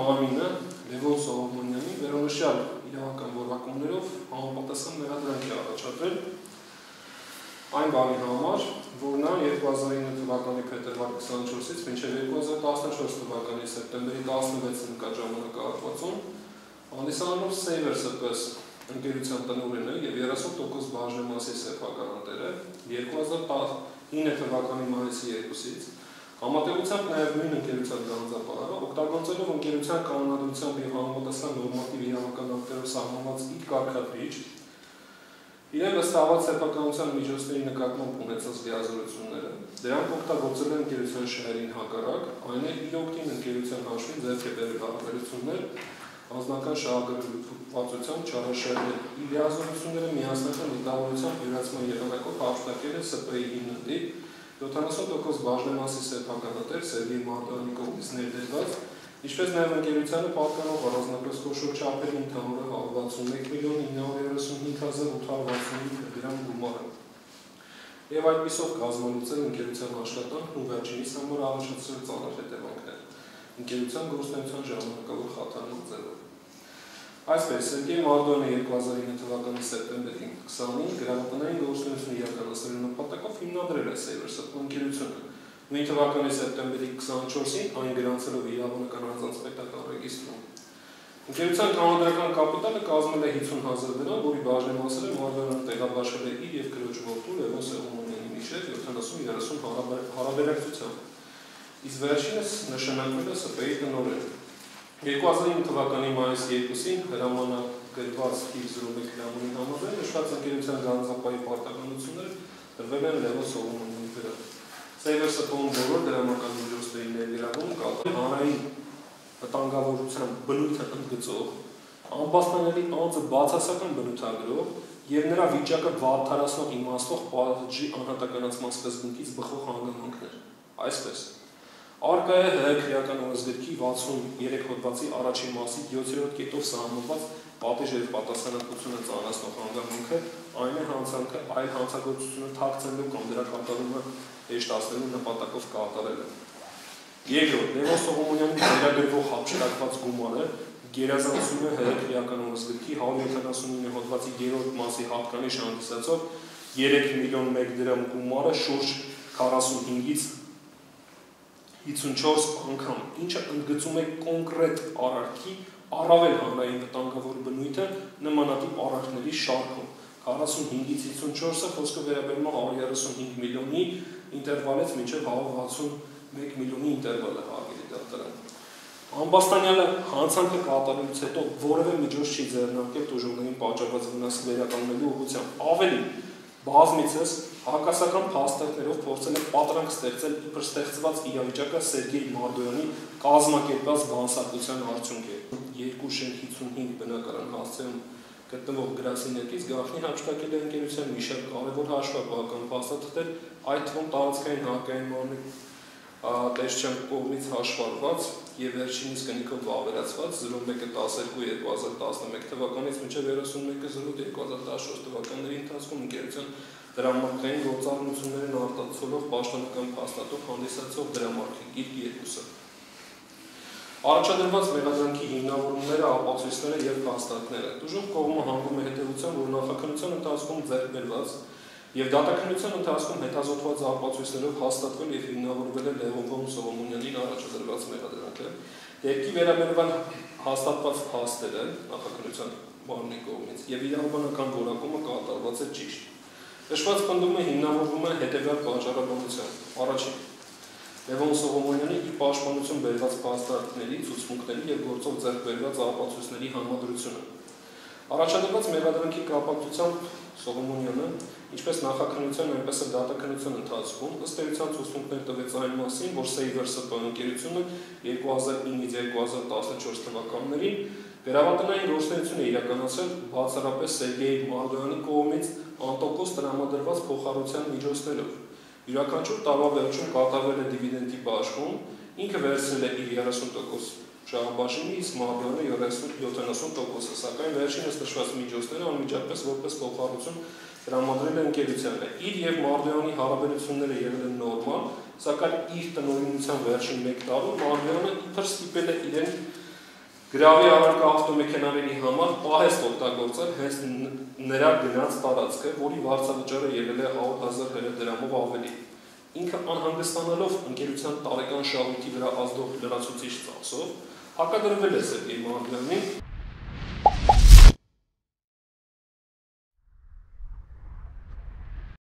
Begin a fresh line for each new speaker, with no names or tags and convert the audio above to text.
մարմինը Լևոն Սողոմոնյանի վերոնշյալ իրավական որակումներով համապատասխան մեղադրանք է առաջադրել այն բանի համար, որ նա 2009 թվականի փետրվար 24-ից մինչև 2014 թվականի սեպտեմբերի 16-ին կա ժամանակահատվածում հանդիսանալով Savers-ը պես ընկերության տնօրենը եւ 30% բաժնեմասի սեփականատերը 2019 թվականի մայիսի 2-ից Համատեղությամբ նաև նույն ընկերության գանձապահարը օգտագործելով ընկերության կանոնադրությամբ եւ համապատասխան նորմատիվ իրավական ակտերով սահմանված իր կարգադրիչ իրեն վստահված սեփականության միջոցների նկատմամբ ունեցած լիազորությունները դրանք օգտագործել են ընկերության շահերին հակառակ, այն է իր օգտին ընկերության հաշվին ձեռք է բերել հարաբերություններ անձնական շահագրգռվածությամբ չարաշահել իր լիազորությունները միասնական դիտավորությամբ յուրացման եղանակով հապշտակել է ՍՊ-ի 9-ի 70% բաժնեմասի սեփականատեր Սերգեյ Մարտոյանի կողմից ներդրված, ինչպես նաև ընկերությանը պատկանող առանձնապես խոշոր չափերի ընդհանուր 61 միլիոն 935865 դրամ գումարը։ Եվ այդպիսով կազմալուծել ընկերության աշխատանքն ու վերջինիս համար առաջացրել ծանր հետևանքներ։ Ընկերության գործունեության ժամանակավոր խաթարման ձևով։ Այսպես, Սերգեյ Մարտոյանը 2009 թվականի սեպտեմբերի 20-ին գրավատնային գործունեություն իրականացնելու նպատակով հիմնադրել է Savers-ը ընկերությունը։ Նույն թվականի սեպտեմբերի 24-ին այն գրանցելով իրավունական անձանց պետական ռեգիստրում։ Ընկերության կանոնադրական կապիտալը կազմել է 50000 դրամ, որի բաժնի մասերը Մարտոյանը տեղաբաշխել է իր եւ քրոջ որդու Լևոն Սեղոմոնյանի միջև 70-30 հարաբերակցությամբ։ Իսկ վերջինս նշանակվել է ՍՊ-ի տնօրեն։ 2009 թվականի մայիսի 2-ին հրամանագրված 501 հրամանի համաձայն նշված ընկերության գանձապահի պարտականությունները տրվել են Լևոն Սողոմոնյանի վրա։ Սեյվերսը կողմ բոլոր դրամական միջոցների ներգրավում կատարել հանրային վտանգավորության բնույթը ընդգծող, ամբաստանելի անձը բացասական բնութագրող եւ նրա վիճակը վատթարացնող իմաստող պատժի անհատականացման սկզբունքից բխող հանգամանքներ։ Այսպես Արկա է ՀՀ քրեական օրենսգրքի 63 հոդվածի առաջին մասի 7-րդ կետով սահմանված պատիժ եւ պատասխանատվությունը ծանրացնող հանգամանքը այն է հանցանքը այլ հանցագործությունը թաքցնելու կամ դրա կատարումը հեշտացնելու նպատակով կատարելը։ Երկրորդ, Լևոն Սողոմոնյանի վերագրվող հապշտակված գումարը գերազանցում է ՀՀ քրեական օրենսգրքի 179 հոդվածի 3-րդ մասի հատկանիշ հանդիսացող 3 միլիոն 1 դրամ գումարը շուրջ 45-ից 54 անգամ, ինչը ընդգծում է կոնկրետ արարքի առավել հանրային վտանգավոր բնույթը նմանատիպ արարքների շարքում։ 45-ից 54-ը խոսքը վերաբերում է 135 միլիոնի ինտերվալից մինչև 161 միլիոնի ինտերվալը հարգելի դատարան։ Ամբաստանյանը հանցանքը կատարելուց հետո որևէ միջոց չի ձեռնարկել դժողներին պատճառված վնասը վերականգնելու ուղղությամբ։ Ավելի բազմիցս հակասական փաստարկներով փորձել է պատրանք ստեղծել իբր ստեղծված իրավիճակը Սերգեյ Մարդոյանի կազմակերպած բանսարկության արդյունք է։ Երկու շեն 55 բնակարան հասցեում գտնվող գրասենյակից գաղտնի հապշտակել է ընկերության մի շարք կարևոր հաշվապահական փաստաթղթեր, այդ թվում տարածքային հակային մարմնի տեսչյան կողմից հաշվառված եւ վերջինիս կնիկով վավերացված 0112-2011 թվականից մինչև 31-08-2014 թվականների ընթացքում ընկերության դրամարկային գործառնություններին արտացոլող պաշտոնական փաստաթուղթ հանդիսացող դրամարկի գիրք երկուսը։ Առաջադրված մեղադրանքի հիմնավորումները, ապացույցները եւ փաստարկները։ Դժոխ կողմը հանգում է հետեւության, որ նախաքննության ընթացքում ձեռք բերված եւ դատաքննության ընթացքում հետազոտված ապացույցներով հաստատվել եւ հիմնավորվել է Լևոն Սողոմոնյանին առաջադրված մեղադրանքը։ Դեպքի վերաբերյալ հաստատված փաստերը նախաքննության բաննի կողմից եւ իրավաբանական որակումը կատարված է ճիշտ։ Նշված պնդումը հիմնավորվում է հետևյալ պատճառաբանությամբ։ Առաջին Լևոն Սողոմոնյանի իր պաշտպանություն բերված փաստարկների, ցուցմունքների եւ գործով ձեռք բերված ապացույցների համադրությունը։ Առաջադրված մեղադրանքի կապակցությամբ Սողոմոնյանը, ինչպես նախաքննության, այնպես էլ դատաքննության ընթացքում ըստ էության ցուցմունքներ տվեց այն մասին, որ Savers-ը ընկերությունը 2009-ից 2014 թվականներին Վերավատնային գործունեությունը իրականացրել բացառապես Սերգեյ Մարդոյանի կողմից անտոկոս տրամադրված փոխառության միջոցներով։ Յուրաքանչյուր տարվա վերջում կատարվել է դիվիդենդի բաշխում, ինքը վերցրել է իր 30% շահաբաշինի, իսկ Մարդոյանը 70%-ը, սակայն վերջինս նշված միջոցները անմիջապես որպես փոխառություն տրամադրել է ընկերությանը։ Իր եւ Մարդոյանի հարաբերությունները եղել են նորմալ, սակայն իր տնօրինության վերջին 1 տարում Մարդոյանը իբր ստիպել է իրեն գրավի առարկա ավտոմեքենաների համար պահեստ օգտագործել հենց նրա գնաց տարածքը, որի վարձավճարը եղել է 100.000 դրամով ավելի։ Ինքը անհանգստանալով ընկերության տարեկան շահույթի վրա ազդող լրացուցիչ ծախսով հակադրվել է Սերգեյ Մանուկյանին